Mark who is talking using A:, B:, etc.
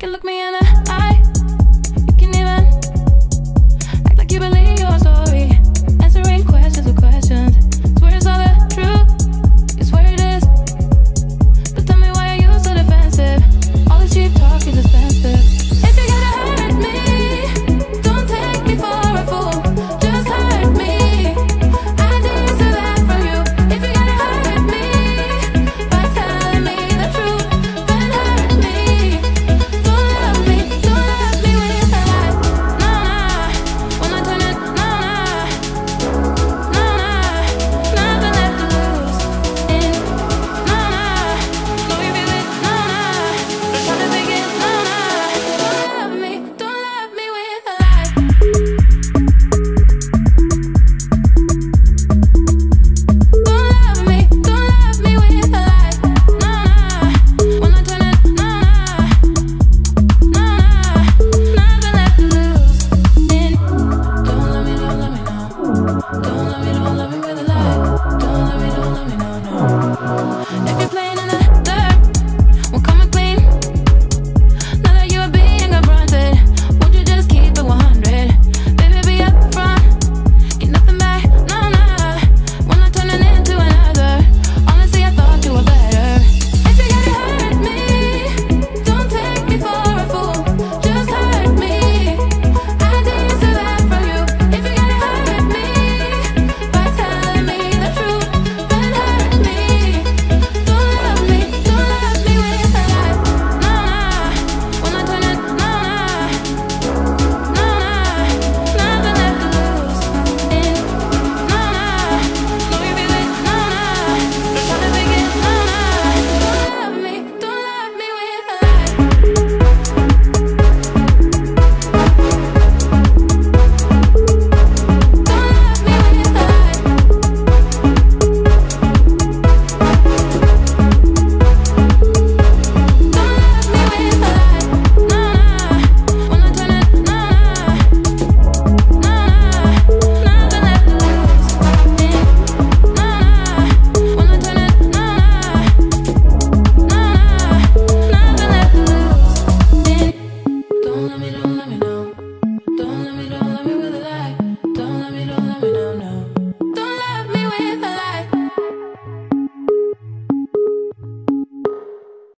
A: can look me